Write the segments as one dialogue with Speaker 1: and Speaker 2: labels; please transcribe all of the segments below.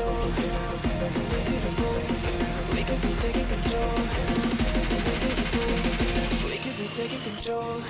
Speaker 1: We could be taking control. We could be taking control.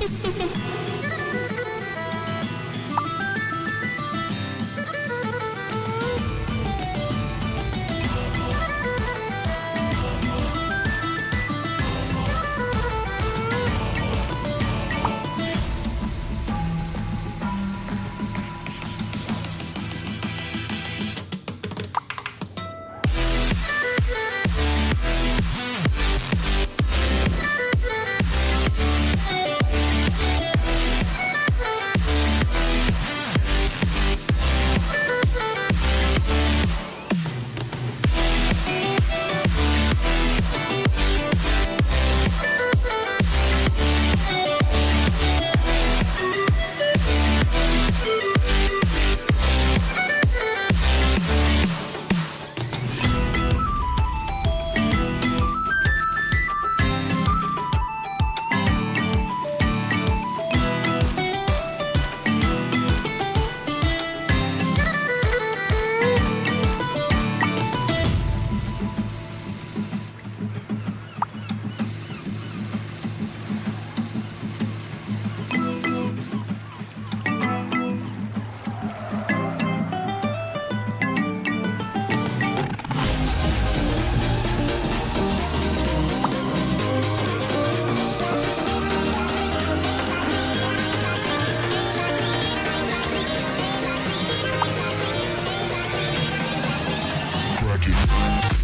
Speaker 1: フフフ。You.